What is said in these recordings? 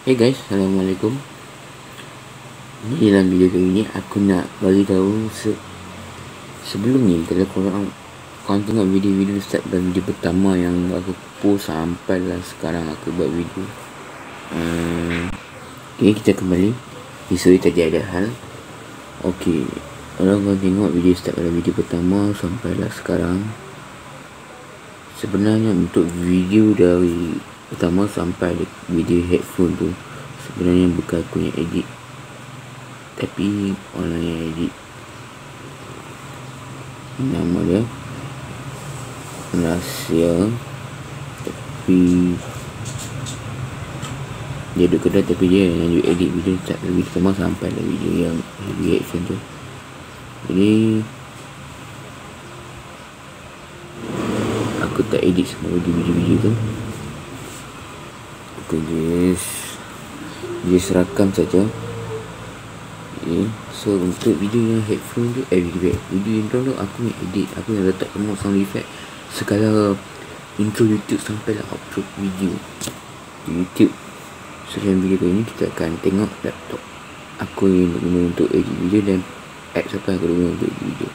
Hey guys, Assalamualaikum. Ni dalam video kali ni aku nak bagi tahu se sebelum ni kalau korang korang tengok video-video start dan video pertama yang aku post sampai lah sekarang aku buat video. Uh, Okay, kita kembali. Isu tadi ada hal. Okay Kalau korang tengok video start pada video pertama sampai lah sekarang Sebenarnya untuk video dari pertama sampai video headphone tu Sebenarnya bukan aku yang edit. Tapi orang yang edit. Nama dia rahsia tapi dia duduk kedai tapi dia yang edit video tak lebih sama sampai lah video yang reaction tu. Jadi aku tak edit semua video-video tu aku just just rakam saja. Okay. So untuk video yang headphone tu Eh video, video yang tu Aku yang edit. Aku yang letak semua sound effect Segala Intro YouTube Sampai lah outro video. Di YouTube So dalam video kali ni Kita akan tengok laptop Aku yang guna untuk edit video Dan apps apa yang aku guna untuk edit video.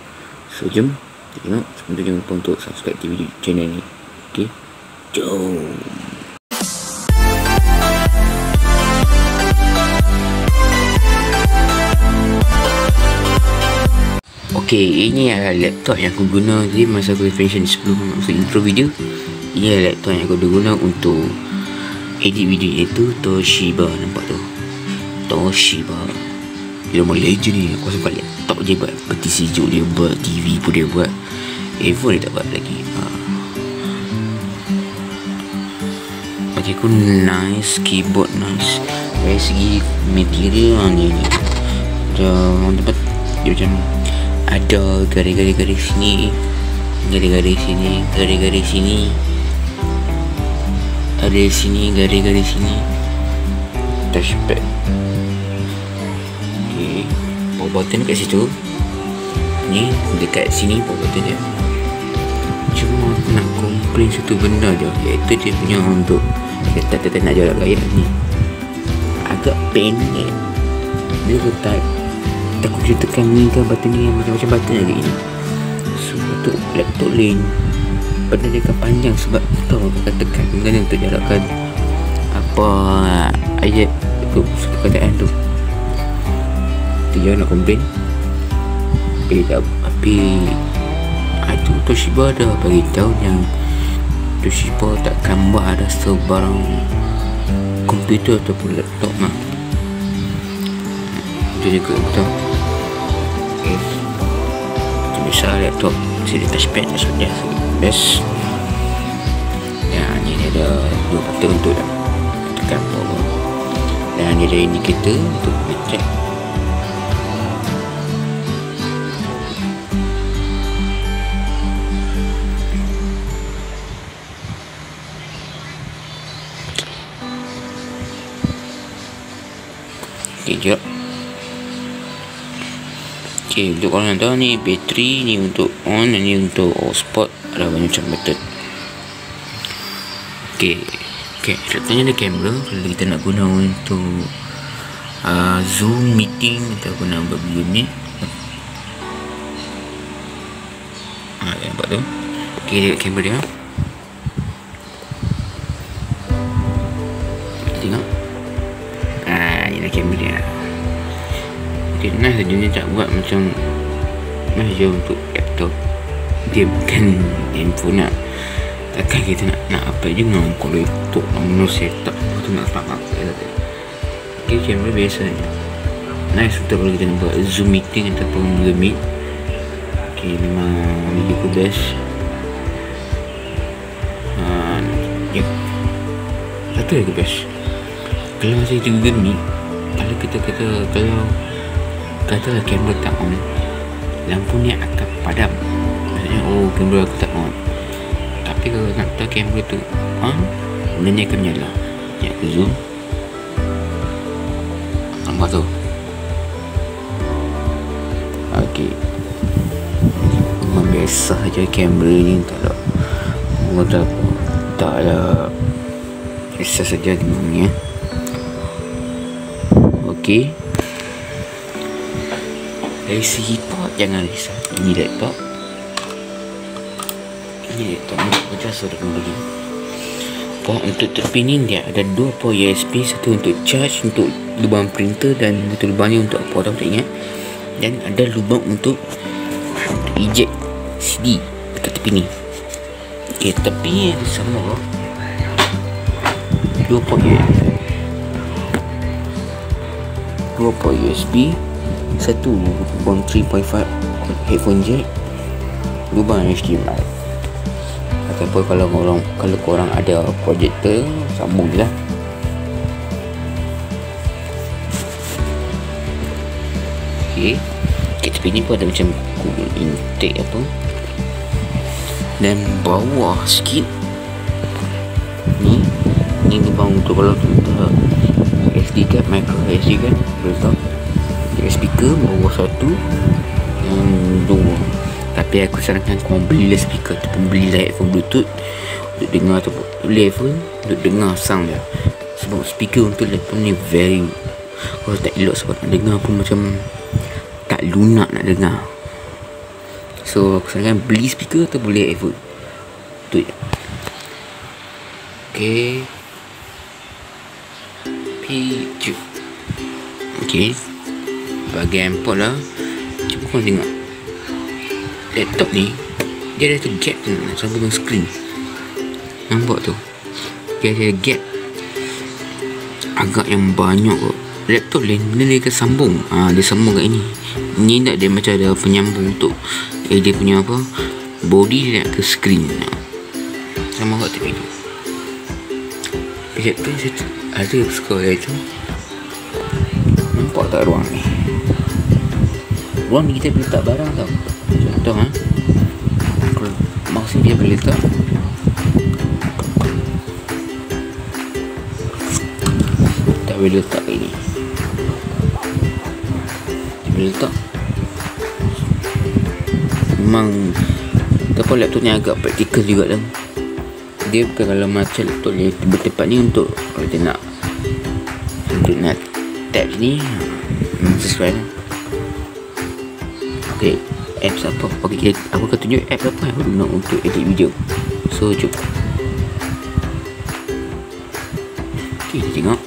So jom Kita tengok. Sebentar jangan lupa untuk subscribe di video channel ni. Okay Jom Okey, ini adalah laptop yang aku guna Jadi masa aku mention sebelum masuk intro video. Ini adalah laptop yang aku guna untuk Edit video iaitu Toshiba Nampak tu? Toshiba. Dia nama legend ni Aku suka laptop je buat. Peti sejuk dia buat TV pun dia buat. Earphone dia tak buat lagi. Ha. Bagi aku nice Keyboard nice. Dari segi material ni ni Dia macam ada garis-garis sini garis-garis sini garis-garis sini. Ada sini garis-garis sini. Touchpad ok power button kat situ. Ni dekat sini power button dia. Cuma aku nak komplain satu benda je. Iaitu dia punya untuk kita tak nak jalan gaya ni. Agak pendek. Dia letak boleh tekan ni kan button ni macam-macam button lagi. Ni so untuk laptop lain benda dia akan panjang sebab kita akan tekan kemudian untuk jalankan apa ayat tu keadaan tu. Tu jangan nak komplain. Tapi tapi itu Toshiba dah bagi tahu yang Toshiba takkan buat ada sebarang komputer ataupun laptop lah itu juga betul biasa laptop. Sini touchpad sudah best dan ni dia ada dua button untuk tekan power. Dan dia ada indicator untuk check. Okay, jap. Okay, untuk korang yang tahu ni bateri ni untuk on dan ni untuk hotspot ada banyak macam method. Okay, okay. Contohnya ada kamera kalau kita nak guna untuk uh, zoom meeting kita guna buat video ni. Ah, nampak tu. Okay, lihat kamera dia. Dia nice saja dia tak buat macam nice je untuk laptop. Dia bukan handphone nak takkan kita nak nak apa je nak kalau nak setup tu nak start apa ok kamera biasa je. Nice untuk kalau kita nak buat zoom meeting ataupun google meet. Ok memang video ku best. Uh, ya. Satu lagi best. Kalau masa kita google meet kalau kita kata kalau katalah kamera tak on. Lampu ni akan padam. Maksudnya oh kamera aku tak on. Tapi kalau nak tahu kamera tu on benda ni akan menyala. Ya aku zoom. Nampak tu? Ok memang biasa je kamera ni tak ada. Tak ada tak ada biasa saja di dunia okey dari segi port jangan risau. Ini laptop ini laptop ni macam sudah kembali. Port untuk terpinning dia ada dua port USB satu untuk charge untuk lubang printer dan satu lubangnya untuk apa tak ingat. Dan ada lubang untuk eject CD dekat tepi ni. Ok tepi ada sama dua port USB dua port USB satu lubang 3.5 headphone jack lubang HDMI ataupun kalau korang kalau korang ada projector sambung je lah. Ok tepi ni pun ada macam cool intake apa. Dan bawah sikit. Ni ni lubang untuk kalau tu SD card micro SD card letak dia speaker bawah satu. Yang dua tapi aku sarankan kau beli speaker tu pun beli headphone bluetooth. Untuk dengar tu beli headphone untuk dengar sound dia. Sebab speaker untuk laptop ni very kalau tak elok sebab nak dengar pun macam tak lunak nak dengar. So aku sarankan beli speaker atau beli headphone. Tu je ok picture ok bahagian port lah. Cuba kau tengok. Laptop ni dia ada tu gap tu sambung dengan screen. Nampak tu? Dia ada gap agak yang banyak kot. Laptop lain benda dia akan sambung. Ha, dia sambung kat ini. Ni tak dia macam ada penyambung untuk eh dia punya apa body dia nak ke screen. Ha. sama kat tepi tu. Laptop ada sekolah itu nampak tak ruang ni ruang ni kita boleh letak barang tau. Contoh ha mouse dia boleh letak. Tak boleh letak kat ni. Dia boleh letak. Memang Tapi laptop ni agak praktikal juga dah. Dia bukan kalau macam laptop ni tempat ni untuk kalau dia nak untuk nak tab ni hmm, sesuai lah ok apps apa ok kita aku akan tunjuk apps apa yang guna untuk edit video. So jom ok kita tengok.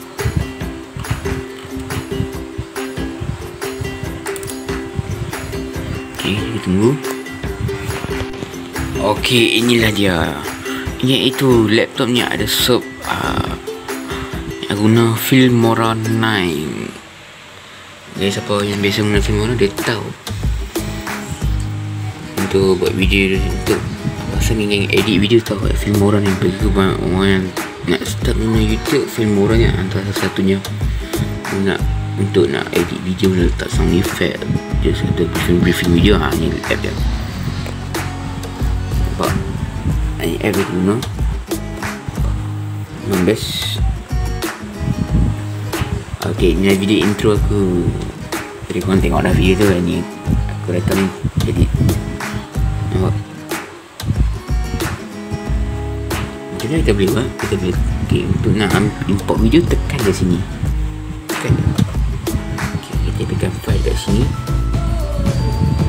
Ok kita tunggu. Ok inilah dia. Iaitu laptop ni ada sub uh, yang guna Filmora 9 jadi siapa yang biasa guna Filmora dia tahu untuk buat video untuk pasal ni yang edit video tahu kat Filmora ni begitu banyak orang yang nak start guna YouTube Filmora ni antara satunya nak untuk nak edit video letak sound effect just ada briefing briefing video ha ni app dia. Nampak? Ni app dia guna. Best. Ok ni video intro aku. Jadi korang tengok dah video tu ni aku datang edit macam kita boleh buat kita boleh ok untuk nak import video tekan kat sini. Tekan. Ok kita tekan file kat sini.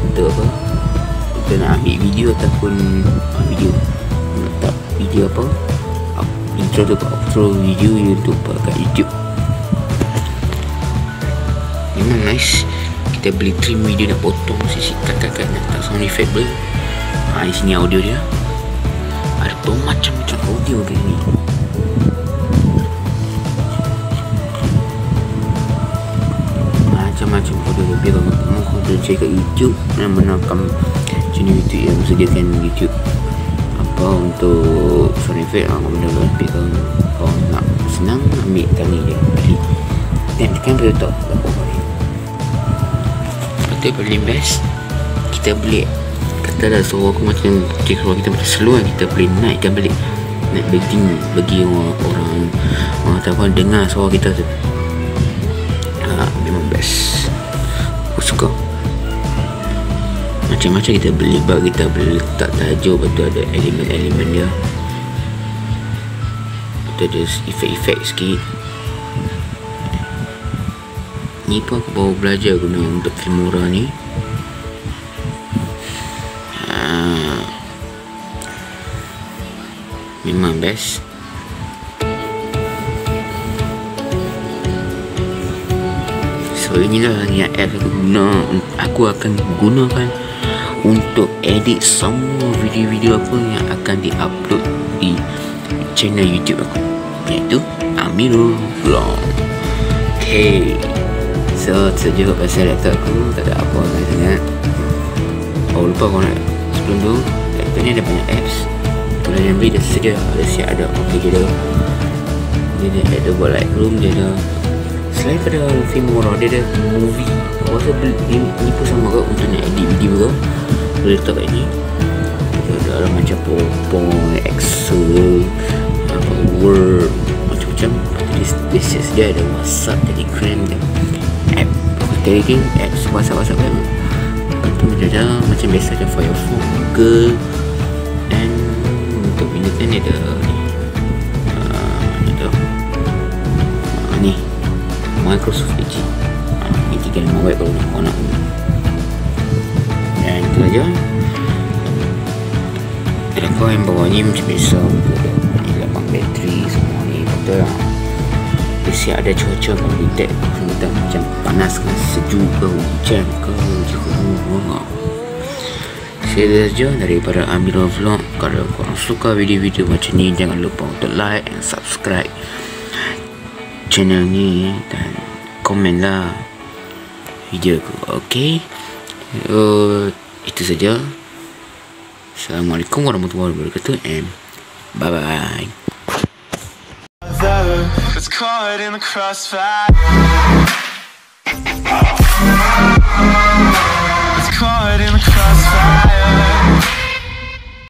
Untuk apa? Kita nak ambil video ataupun uh, video. Letak video apa? Intro tu outro video YouTube kat YouTube. Memang nice. Kita beli trim video nak potong sisi kat-kat nak tak sound effect boleh ha, di sini audio dia ada macam-macam audio di sini macam-macam audio dia biar kamu kau cari kat YouTube dan menakam channel YouTube yang sediakan YouTube. Apa untuk sound effect ah benda tu biar kau kau nak senang ambil kali dia. Beli dan tekan dia tak betul paling best kita beli kata dah suara aku macam okay, kalau kita macam slow kan kita boleh naikkan balik. Naik betting bagi orang orang ataupun dengar suara kita tu. Ha, memang best. Aku suka. Macam-macam kita beli bag kita boleh letak tajuk betul ada elemen-elemen dia. Betul ada efek-efek sikit. Ni pun aku baru belajar guna untuk Filmora ni 15 so inilah yang app aku guna aku akan gunakan untuk edit semua video-video aku yang akan di upload di channel youtube aku iaitu Amirul Vlog. Okay. so terjuruh pasal laptop aku takde apa-apa sangat. Oh lupa nak sebelum tu laptop ni ada banyak apps. Kalau yang beli dah sedia. Ada siap ada Ok je dah Dia ada, ada buat Lightroom Dia ada Selain pada Filmora Dia ada movie. Aku rasa ni, ni pun sama kau Untuk nak edit video kau Boleh letak kat ni. Dia ada macam PowerPoint Excel apa, Word Macam-macam. This is dia ada WhatsApp Telegram dan app. Telegram apps WhatsApp WhatsApp kan dia ada macam biasa ada Firefox Google. dan kan dia ada ni uh, ada uh, ni Microsoft Edge. Ni tiga nama web kalau nak nak. Dan itu aja. Telefon yang bawah ni macam biasa ni lapang bateri semua ni. Betul lah siap ada cuaca kalau detect kita macam panas ke sejuk ke hujan ke juga bunga saya saja daripada Amirul Vlog. Kalau korang suka video-video macam ni jangan lupa untuk like and subscribe channel ni dan komen lah video aku. Ok uh, itu saja. Assalamualaikum warahmatullahi wabarakatuh and bye bye It's caught in the crossfire